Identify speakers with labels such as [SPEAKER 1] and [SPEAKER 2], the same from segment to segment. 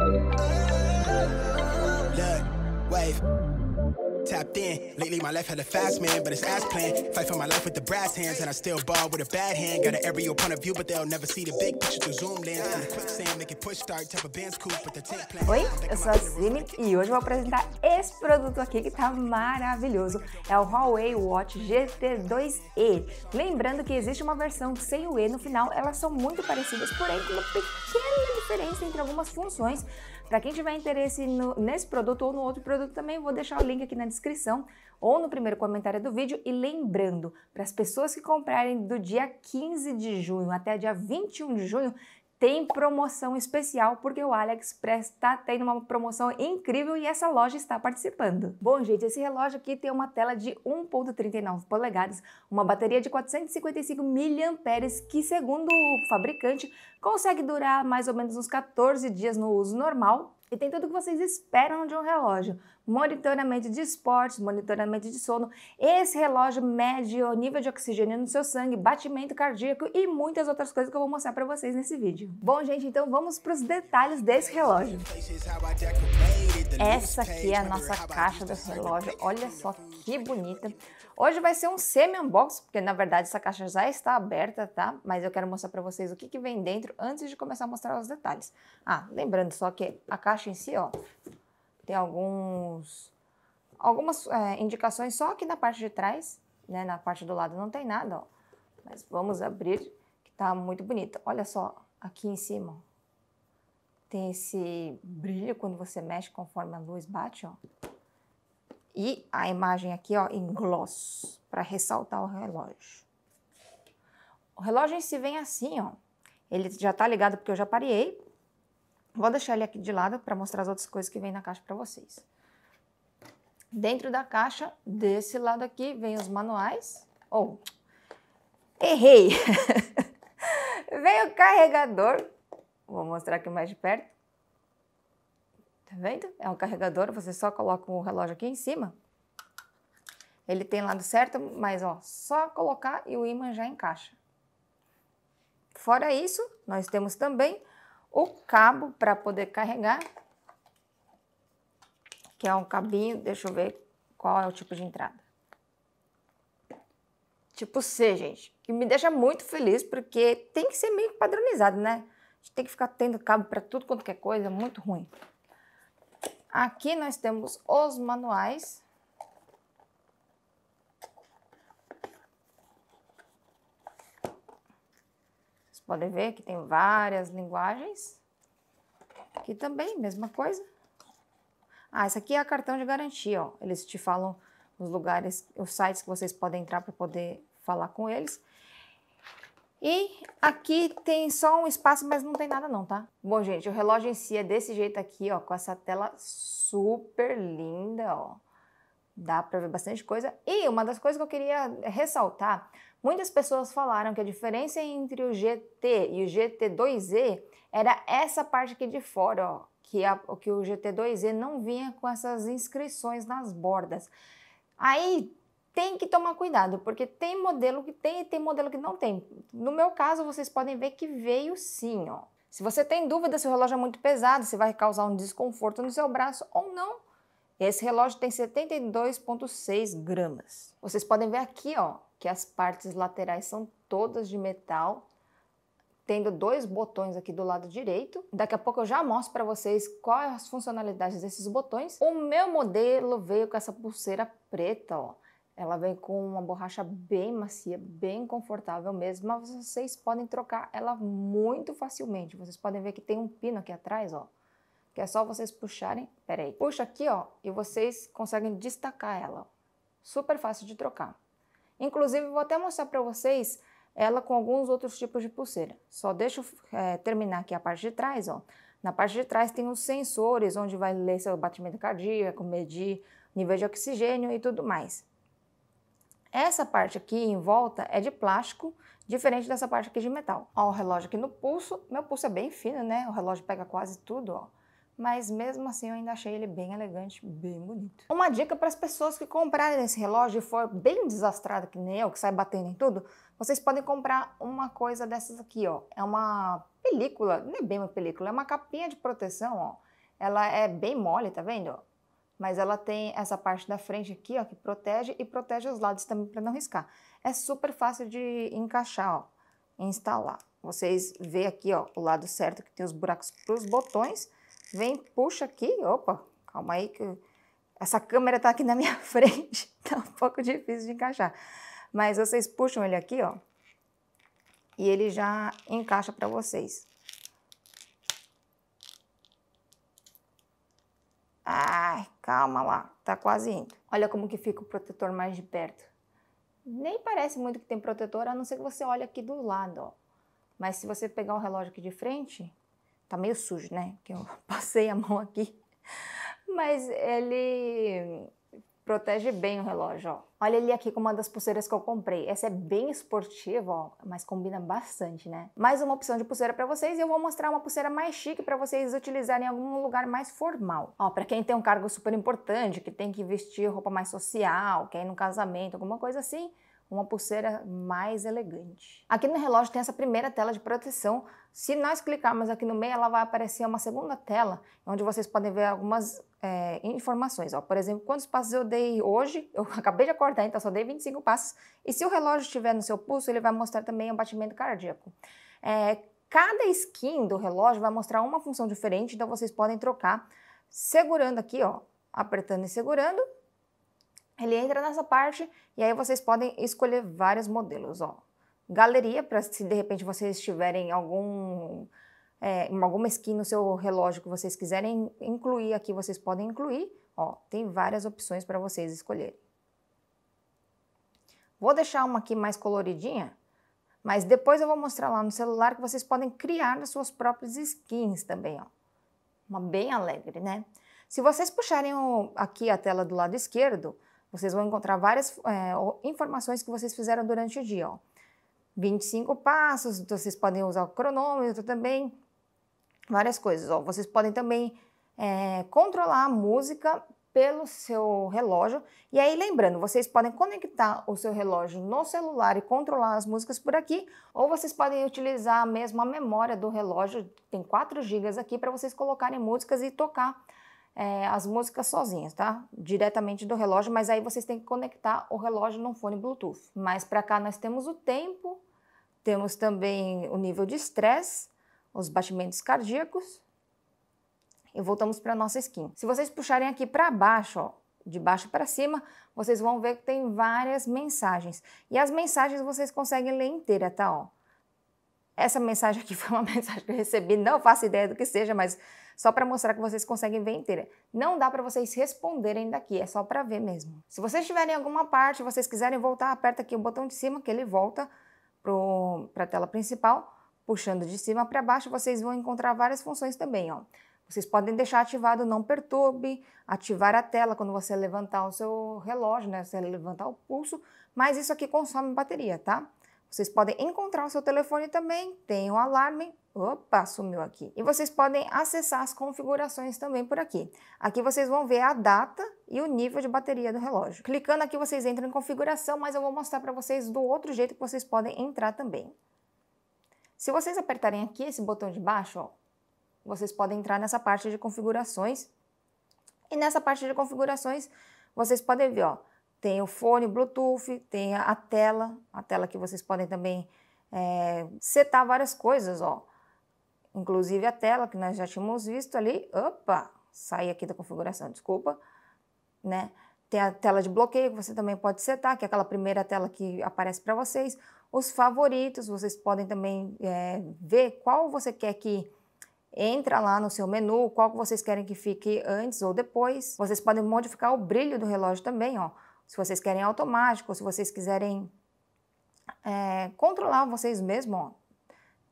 [SPEAKER 1] Look, wave. tapped in. Lately, my life had a fast man, but it's ass plan. Fight for my life with the brass hands, and I still ball with a bad hand. Got an aerial point of view, but they'll never see the big picture through zoom lens. And the quicksand, make it push start, type of bands coupe with the tank plan.
[SPEAKER 2] Oi, eu sou a Cine e hoje eu vou apresentar esse produto aqui que tá maravilhoso. É o Huawei Watch GT2e. Lembrando que existe uma versão sem o E no final, elas são muito parecidas, porém com uma pequena diferença entre algumas funções. Para quem tiver interesse no, nesse produto ou no outro produto também, vou deixar o link aqui na descrição ou no primeiro comentário do vídeo. E lembrando, para as pessoas que comprarem do dia 15 de junho até dia 21 de junho, tem promoção especial porque o AliExpress está tendo uma promoção incrível e essa loja está participando. Bom, gente, esse relógio aqui tem uma tela de 1.39 polegadas, uma bateria de 455 mAh que, segundo o fabricante, consegue durar mais ou menos uns 14 dias no uso normal e tem tudo que vocês esperam de um relógio. Monitoramento de esportes, monitoramento de sono. Esse relógio mede o nível de oxigênio no seu sangue, batimento cardíaco e muitas outras coisas que eu vou mostrar para vocês nesse vídeo. Bom, gente, então vamos para os detalhes desse relógio. Essa aqui é a nossa caixa do relógio. Olha só que bonita. Hoje vai ser um semi-unbox, porque na verdade essa caixa já está aberta, tá? Mas eu quero mostrar para vocês o que, que vem dentro antes de começar a mostrar os detalhes. Ah, lembrando só que a caixa em si, ó, tem alguns, algumas é, indicações só aqui na parte de trás, né? Na parte do lado não tem nada, ó. Mas vamos abrir, que tá muito bonita. Olha só, aqui em cima, tem esse brilho quando você mexe conforme a luz bate, ó. E a imagem aqui, ó, em gloss, para ressaltar o relógio. O relógio em si vem assim, ó. Ele já tá ligado porque eu já parei. Vou deixar ele aqui de lado para mostrar as outras coisas que vem na caixa para vocês. Dentro da caixa, desse lado aqui, vem os manuais. Oh, errei! vem o carregador. Vou mostrar aqui mais de perto. Tá vendo? É um carregador, você só coloca o relógio aqui em cima. Ele tem lado certo, mas ó, só colocar e o ímã já encaixa. Fora isso, nós temos também o cabo para poder carregar, que é um cabinho, deixa eu ver qual é o tipo de entrada. Tipo C, gente, que me deixa muito feliz porque tem que ser meio padronizado, né? A gente tem que ficar tendo cabo para tudo quanto é coisa, muito ruim. Aqui nós temos os manuais. Vocês podem ver que tem várias linguagens. Aqui também, mesma coisa. Ah, esse aqui é a cartão de garantia, ó. Eles te falam os lugares, os sites que vocês podem entrar para poder falar com eles. E aqui tem só um espaço, mas não tem nada não, tá? Bom, gente, o relógio em si é desse jeito aqui, ó, com essa tela super linda, ó. Dá pra ver bastante coisa. E uma das coisas que eu queria ressaltar, muitas pessoas falaram que a diferença entre o GT e o GT2E era essa parte aqui de fora, ó, que, a, que o GT2E não vinha com essas inscrições nas bordas. Aí tem que tomar cuidado, porque tem modelo que tem e tem modelo que não tem. No meu caso, vocês podem ver que veio sim, ó. Se você tem dúvida se o relógio é muito pesado, se vai causar um desconforto no seu braço ou não, esse relógio tem 72,6 gramas. Vocês podem ver aqui, ó, que as partes laterais são todas de metal, tendo dois botões aqui do lado direito. Daqui a pouco eu já mostro para vocês quais as funcionalidades desses botões. O meu modelo veio com essa pulseira preta, ó. Ela vem com uma borracha bem macia, bem confortável mesmo, mas vocês podem trocar ela muito facilmente. Vocês podem ver que tem um pino aqui atrás, ó, que é só vocês puxarem, peraí, puxa aqui, ó, e vocês conseguem destacar ela. Super fácil de trocar. Inclusive, vou até mostrar para vocês ela com alguns outros tipos de pulseira. Só deixa eu é, terminar aqui a parte de trás, ó. Na parte de trás tem os sensores, onde vai ler seu batimento cardíaco, medir nível de oxigênio e tudo mais. Essa parte aqui em volta é de plástico, diferente dessa parte aqui de metal. Ó, o relógio aqui no pulso, meu pulso é bem fino, né? O relógio pega quase tudo, ó. Mas mesmo assim eu ainda achei ele bem elegante, bem bonito. Uma dica para as pessoas que comprarem esse relógio e for bem desastrado que nem eu, que sai batendo em tudo, vocês podem comprar uma coisa dessas aqui, ó. É uma película, não é bem uma película, é uma capinha de proteção, ó. Ela é bem mole, tá vendo? Mas ela tem essa parte da frente aqui, ó, que protege e protege os lados também para não riscar. É super fácil de encaixar, ó, instalar. Vocês vê aqui, ó, o lado certo que tem os buracos para os botões. Vem, puxa aqui, opa, calma aí que essa câmera tá aqui na minha frente, tá um pouco difícil de encaixar. Mas vocês puxam ele aqui, ó, e ele já encaixa para vocês. Ai, calma lá, tá quase indo. Olha como que fica o protetor mais de perto. Nem parece muito que tem protetor, a não ser que você olhe aqui do lado, ó. Mas se você pegar o relógio aqui de frente, tá meio sujo, né? Que eu passei a mão aqui. Mas ele protege bem o relógio, ó. Olha ele aqui com uma das pulseiras que eu comprei. Essa é bem esportiva, ó, mas combina bastante, né? Mais uma opção de pulseira para vocês e eu vou mostrar uma pulseira mais chique para vocês utilizarem em algum lugar mais formal. Ó, para quem tem um cargo super importante, que tem que vestir roupa mais social, quer ir no casamento, alguma coisa assim, uma pulseira mais elegante. Aqui no relógio tem essa primeira tela de proteção. Se nós clicarmos aqui no meio, ela vai aparecer uma segunda tela, onde vocês podem ver algumas é, informações. Ó. Por exemplo, quantos passos eu dei hoje, eu acabei de acordar, então só dei 25 passos. E se o relógio estiver no seu pulso, ele vai mostrar também o batimento cardíaco. É, cada skin do relógio vai mostrar uma função diferente, então vocês podem trocar segurando aqui, ó, apertando e segurando, ele entra nessa parte e aí vocês podem escolher vários modelos, ó. Galeria, para se de repente vocês tiverem algum, é, alguma skin no seu relógio que vocês quiserem incluir aqui, vocês podem incluir. Ó, tem várias opções para vocês escolherem. Vou deixar uma aqui mais coloridinha, mas depois eu vou mostrar lá no celular que vocês podem criar as suas próprias skins também, ó. Uma bem alegre, né? Se vocês puxarem o, aqui a tela do lado esquerdo, vocês vão encontrar várias é, informações que vocês fizeram durante o dia. Ó. 25 passos, vocês podem usar o cronômetro também, várias coisas. Ó. Vocês podem também é, controlar a música pelo seu relógio. E aí, lembrando, vocês podem conectar o seu relógio no celular e controlar as músicas por aqui, ou vocês podem utilizar mesmo a memória do relógio, tem 4 GB aqui, para vocês colocarem músicas e tocar é, as músicas sozinhas, tá? Diretamente do relógio, mas aí vocês têm que conectar o relógio no fone Bluetooth. Mas para cá nós temos o tempo, temos também o nível de estresse, os batimentos cardíacos e voltamos para nossa skin. Se vocês puxarem aqui para baixo, ó, de baixo para cima, vocês vão ver que tem várias mensagens. E as mensagens vocês conseguem ler inteira, tá? Ó. Essa mensagem aqui foi uma mensagem que eu recebi, não faço ideia do que seja, mas só para mostrar que vocês conseguem ver inteira. Não dá para vocês responderem daqui, é só para ver mesmo. Se vocês tiverem alguma parte, vocês quiserem voltar, aperta aqui o botão de cima que ele volta para a tela principal. Puxando de cima para baixo, vocês vão encontrar várias funções também, ó. Vocês podem deixar ativado não perturbe, ativar a tela quando você levantar o seu relógio, né? Você levantar o pulso, mas isso aqui consome bateria, tá? Vocês podem encontrar o seu telefone também, tem o um alarme, Opa, sumiu aqui. E vocês podem acessar as configurações também por aqui. Aqui vocês vão ver a data e o nível de bateria do relógio. Clicando aqui vocês entram em configuração, mas eu vou mostrar para vocês do outro jeito que vocês podem entrar também. Se vocês apertarem aqui esse botão de baixo, ó, vocês podem entrar nessa parte de configurações. E nessa parte de configurações, vocês podem ver, ó, tem o fone Bluetooth, tem a tela, a tela que vocês podem também é, setar várias coisas, ó inclusive a tela que nós já tínhamos visto ali, opa, saí aqui da configuração, desculpa, né? Tem a tela de bloqueio que você também pode setar, que é aquela primeira tela que aparece para vocês. Os favoritos, vocês podem também é, ver qual você quer que entra lá no seu menu, qual que vocês querem que fique antes ou depois. Vocês podem modificar o brilho do relógio também, ó. Se vocês querem automático, se vocês quiserem é, controlar vocês mesmos, ó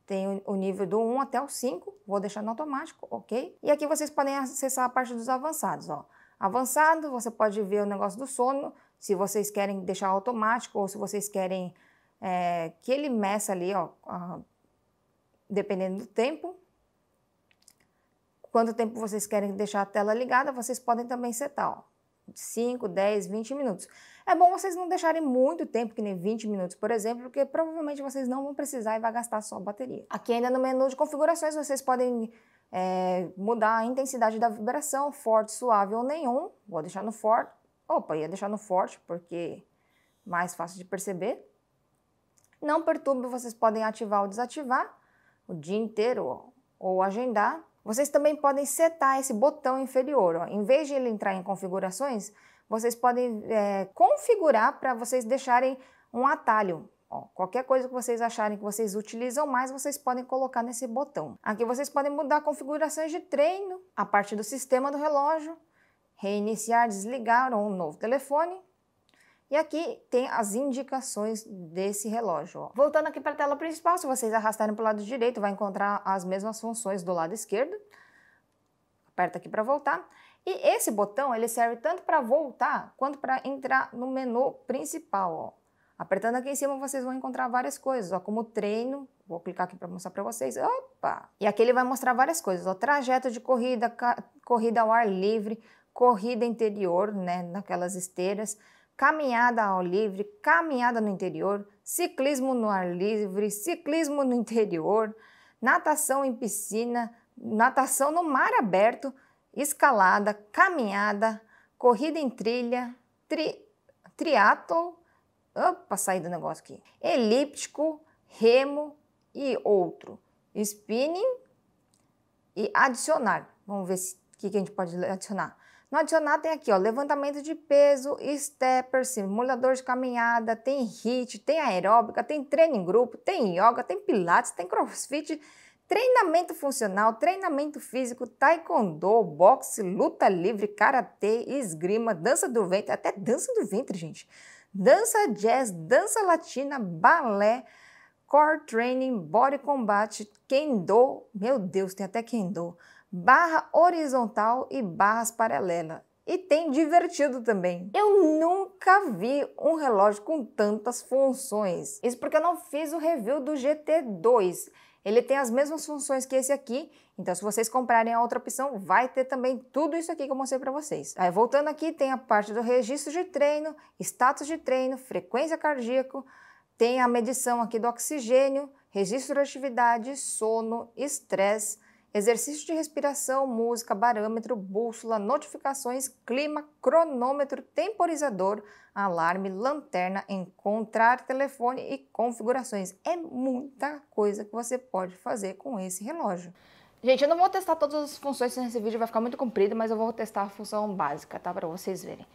[SPEAKER 2] tem o nível do 1 até o 5, vou deixar no automático, ok? E aqui vocês podem acessar a parte dos avançados, ó. Avançado, você pode ver o negócio do sono, se vocês querem deixar automático ou se vocês querem é, que ele meça ali, ó, dependendo do tempo. Quanto tempo vocês querem deixar a tela ligada, vocês podem também setar, ó. 5, 10, 20 minutos. É bom vocês não deixarem muito tempo, que nem 20 minutos, por exemplo, porque provavelmente vocês não vão precisar e vai gastar só a bateria. Aqui ainda no menu de configurações vocês podem é, mudar a intensidade da vibração, forte, suave ou nenhum. Vou deixar no forte. Opa, ia deixar no forte porque mais fácil de perceber. Não perturbe, vocês podem ativar ou desativar o dia inteiro ou agendar. Vocês também podem setar esse botão inferior. Ó. Em vez de ele entrar em configurações, vocês podem é, configurar para vocês deixarem um atalho. Ó, qualquer coisa que vocês acharem que vocês utilizam mais, vocês podem colocar nesse botão. Aqui vocês podem mudar configurações de treino, a parte do sistema do relógio, reiniciar, desligar ou um novo telefone, e aqui tem as indicações desse relógio. Voltando aqui para a tela principal, se vocês arrastarem para o lado direito, vai encontrar as mesmas funções do lado esquerdo. Aperta aqui para voltar. E esse botão ele serve tanto para voltar quanto para entrar no menu principal. Ó. Apertando aqui em cima vocês vão encontrar várias coisas, ó, como treino, vou clicar aqui para mostrar para vocês, opa! E aqui ele vai mostrar várias coisas, ó, trajeto de corrida, corrida ao ar livre, corrida interior, né, naquelas esteiras, caminhada ao livre, caminhada no interior, ciclismo no ar livre, ciclismo no interior, natação em piscina, natação no mar aberto, escalada, caminhada, corrida em trilha, tri, triatlo, opa, saí do negócio aqui, elíptico, remo e outro, spinning e adicionar. Vamos ver o que, que a gente pode adicionar. No adicionar tem aqui, ó, levantamento de peso, stepper, simulador de caminhada, tem HIIT, tem aeróbica, tem treino em grupo, tem yoga, tem pilates, tem crossfit, treinamento funcional, treinamento físico, taekwondo, boxe, luta livre, karatê, esgrima, dança do ventre, até dança do ventre, gente. Dança jazz, dança latina, balé, core training, body combat, kendo, meu Deus, tem até kendo barra horizontal e barras paralelas. E tem divertido também. Eu nunca vi um relógio com tantas funções. Isso porque eu não fiz o review do GT2. Ele tem as mesmas funções que esse aqui, então se vocês comprarem a outra opção, vai ter também tudo isso aqui que eu mostrei para vocês. Aí voltando aqui, tem a parte do registro de treino, status de treino, frequência cardíaca, tem a medição aqui do oxigênio, registro de atividade, sono, estresse, exercício de respiração, música, barâmetro, bússola, notificações, clima, cronômetro, temporizador, alarme, lanterna, encontrar telefone e configurações. É muita coisa que você pode fazer com esse relógio. Gente, eu não vou testar todas as funções nesse vídeo, vai ficar muito comprido, mas eu vou testar a função básica, tá? Para vocês verem.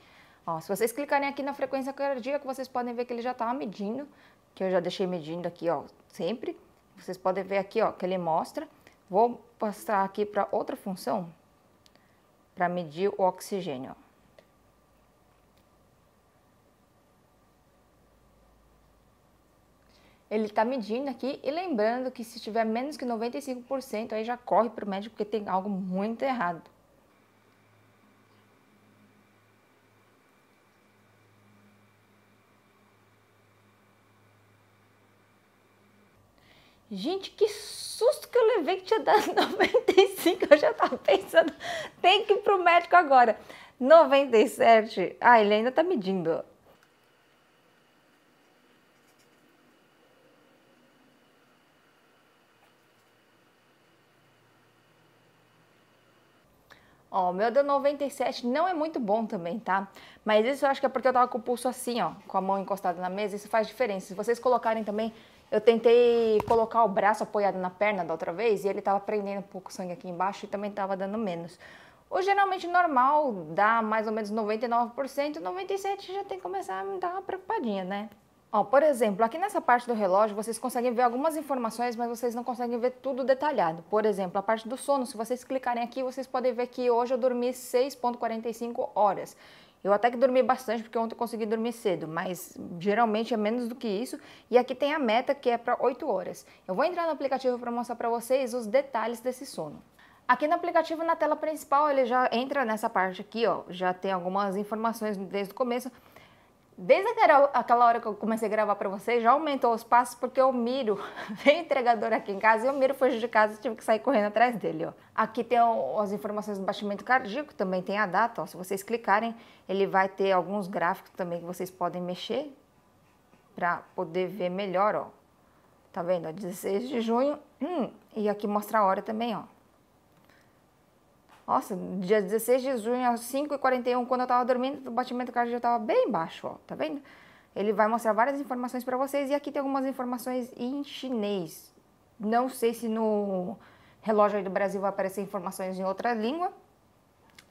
[SPEAKER 2] Ó, se vocês clicarem aqui na frequência cardíaca, vocês podem ver que ele já está medindo, que eu já deixei medindo aqui, ó, sempre. Vocês podem ver aqui, ó, que ele mostra Vou passar aqui para outra função, para medir o oxigênio. Ele está medindo aqui e lembrando que se tiver menos que 95%, aí já corre para o médico porque tem algo muito errado. Gente, que susto que eu levei que tinha dado 95. Eu já tava pensando, tem que ir pro médico agora. 97. Ah, ele ainda tá medindo. Ó, o meu deu 97, não é muito bom também, tá? Mas isso eu acho que é porque eu tava com o pulso assim, ó, com a mão encostada na mesa, isso faz diferença. Se vocês colocarem também eu tentei colocar o braço apoiado na perna da outra vez e ele estava prendendo um pouco sangue aqui embaixo e também estava dando menos. O geralmente normal dá mais ou menos 99%, 97% já tem que começar a me dar uma preocupadinha, né? Ó, por exemplo, aqui nessa parte do relógio vocês conseguem ver algumas informações, mas vocês não conseguem ver tudo detalhado. Por exemplo, a parte do sono, se vocês clicarem aqui, vocês podem ver que hoje eu dormi 6.45 horas. Eu até que dormi bastante, porque ontem eu consegui dormir cedo, mas geralmente é menos do que isso. E aqui tem a meta, que é para 8 horas. Eu vou entrar no aplicativo para mostrar para vocês os detalhes desse sono. Aqui no aplicativo, na tela principal, ele já entra nessa parte aqui, ó, já tem algumas informações desde o começo. Desde aquela hora que eu comecei a gravar para vocês, já aumentou os passos porque o Miro veio entregador aqui em casa e o Miro foi de casa e tive que sair correndo atrás dele. Ó. Aqui tem as informações do batimento cardíaco, também tem a data. Ó. Se vocês clicarem, ele vai ter alguns gráficos também que vocês podem mexer para poder ver melhor. Ó. Tá vendo? 16 de junho. Hum, e aqui mostra a hora também, ó. Nossa, dia 16 de junho, às 5h41, quando eu tava dormindo, o batimento cardíaco tava bem baixo, ó, tá vendo? Ele vai mostrar várias informações para vocês e aqui tem algumas informações em chinês. Não sei se no relógio aí do Brasil vai aparecer informações em outra língua,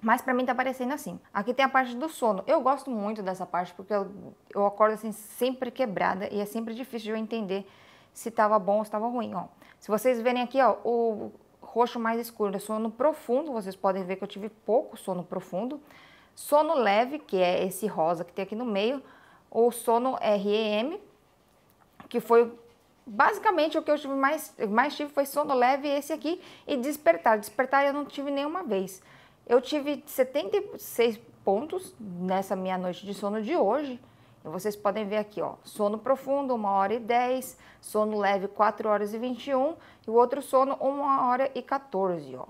[SPEAKER 2] mas para mim tá aparecendo assim. Aqui tem a parte do sono. Eu gosto muito dessa parte porque eu, eu acordo assim sempre quebrada e é sempre difícil de eu entender se estava bom ou estava ruim, ó. Se vocês verem aqui, ó, o roxo mais escuro é sono profundo, vocês podem ver que eu tive pouco sono profundo. Sono leve, que é esse rosa que tem aqui no meio, ou sono REM, que foi basicamente o que eu tive mais, mais tive foi sono leve esse aqui e despertar. Despertar eu não tive nenhuma vez. Eu tive 76 pontos nessa minha noite de sono de hoje. E vocês podem ver aqui, ó, sono profundo, 1 hora e 10, sono leve, 4 horas e 21, e o outro sono, 1 hora e 14, ó.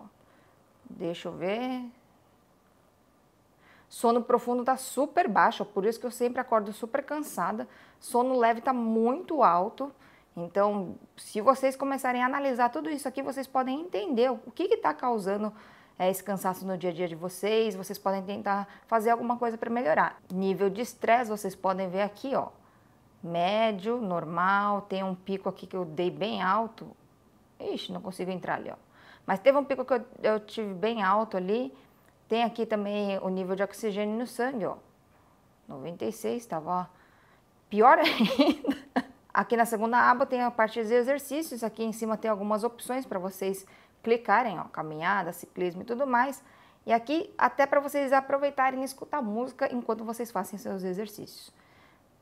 [SPEAKER 2] Deixa eu ver. Sono profundo tá super baixo, por isso que eu sempre acordo super cansada. Sono leve tá muito alto. Então, se vocês começarem a analisar tudo isso aqui, vocês podem entender o que está causando é, esse cansaço no dia a dia de vocês, vocês podem tentar fazer alguma coisa para melhorar. Nível de estresse, vocês podem ver aqui, ó, médio, normal, tem um pico aqui que eu dei bem alto. Ixi, não consigo entrar ali, ó. Mas teve um pico que eu, eu tive bem alto ali. Tem aqui também o nível de oxigênio no sangue, ó. 96, estava pior ainda. Aqui na segunda aba tem a parte de exercícios, aqui em cima tem algumas opções para vocês clicarem, ó, caminhada, ciclismo e tudo mais. E aqui até para vocês aproveitarem e escutar música enquanto vocês fazem seus exercícios.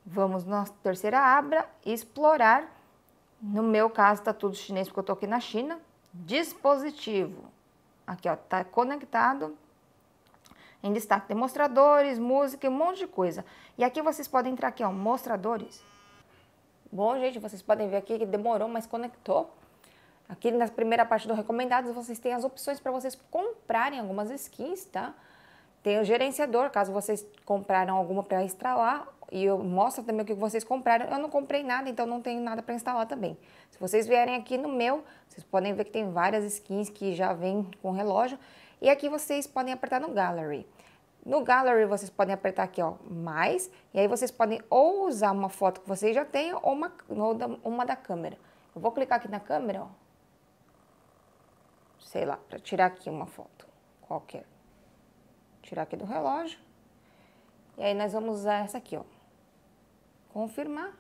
[SPEAKER 2] Vamos na terceira aba, explorar. No meu caso está tudo chinês porque eu estou aqui na China. Dispositivo. Aqui ó, tá conectado. Em destaque demonstradores, música e um monte de coisa. E aqui vocês podem entrar aqui, ó, mostradores. Bom, gente, vocês podem ver aqui que demorou, mas conectou. Aqui na primeira parte do recomendados, vocês têm as opções para vocês comprarem algumas skins, tá? Tem o gerenciador, caso vocês compraram alguma para instalar, e eu mostro também o que vocês compraram. Eu não comprei nada, então não tenho nada para instalar também. Se vocês vierem aqui no meu, vocês podem ver que tem várias skins que já vêm com relógio. E aqui vocês podem apertar no Gallery. No Gallery vocês podem apertar aqui, ó, mais, e aí vocês podem ou usar uma foto que vocês já tenham ou uma, uma da câmera. Eu vou clicar aqui na câmera, ó, sei lá, para tirar aqui uma foto qualquer. Tirar aqui do relógio. E aí nós vamos usar essa aqui, ó. Confirmar.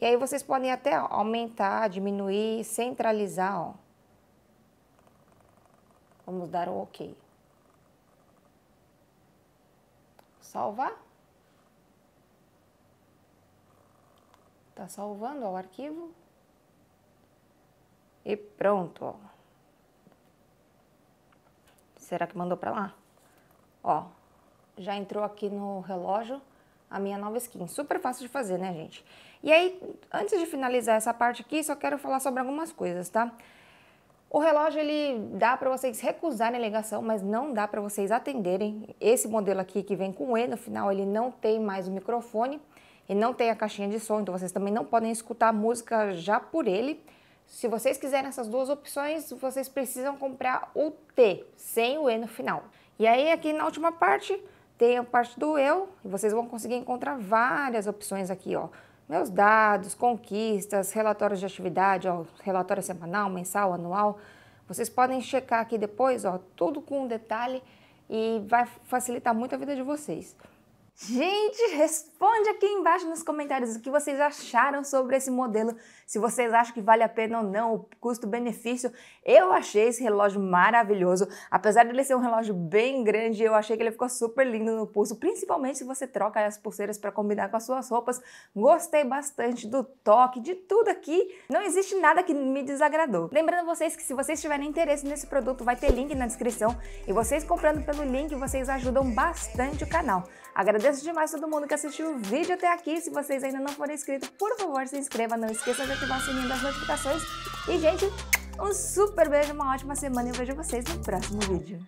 [SPEAKER 2] E aí vocês podem até aumentar, diminuir, centralizar, ó. Vamos dar o OK. Salvar. Tá salvando ó, o arquivo. E pronto, ó. Será que mandou para lá? Ó, já entrou aqui no relógio a minha nova skin. Super fácil de fazer, né, gente? E aí, antes de finalizar essa parte aqui, só quero falar sobre algumas coisas, tá? O relógio, ele dá para vocês recusarem a ligação, mas não dá para vocês atenderem. Esse modelo aqui que vem com E no final, ele não tem mais o microfone e não tem a caixinha de som, então vocês também não podem escutar música já por ele. Se vocês quiserem essas duas opções, vocês precisam comprar o T, sem o E no final. E aí aqui na última parte tem a parte do eu, e vocês vão conseguir encontrar várias opções aqui, ó. Meus dados, conquistas, relatórios de atividade, ó, relatório semanal, mensal, anual. Vocês podem checar aqui depois, ó, tudo com detalhe e vai facilitar muito a vida de vocês. Gente, responde aqui embaixo nos comentários o que vocês acharam sobre esse modelo, se vocês acham que vale a pena ou não, o custo-benefício. Eu achei esse relógio maravilhoso, apesar dele ser um relógio bem grande, eu achei que ele ficou super lindo no pulso, principalmente se você troca as pulseiras para combinar com as suas roupas. Gostei bastante do toque, de tudo aqui, não existe nada que me desagradou. Lembrando vocês que se vocês tiverem interesse nesse produto, vai ter link na descrição e vocês comprando pelo link, vocês ajudam bastante o canal. Agradeço demais todo mundo que assistiu o vídeo até aqui. Se vocês ainda não forem inscritos, por favor, se inscreva. Não esqueça de ativar o sininho das notificações. E, gente, um super beijo, uma ótima semana e eu vejo vocês no próximo vídeo.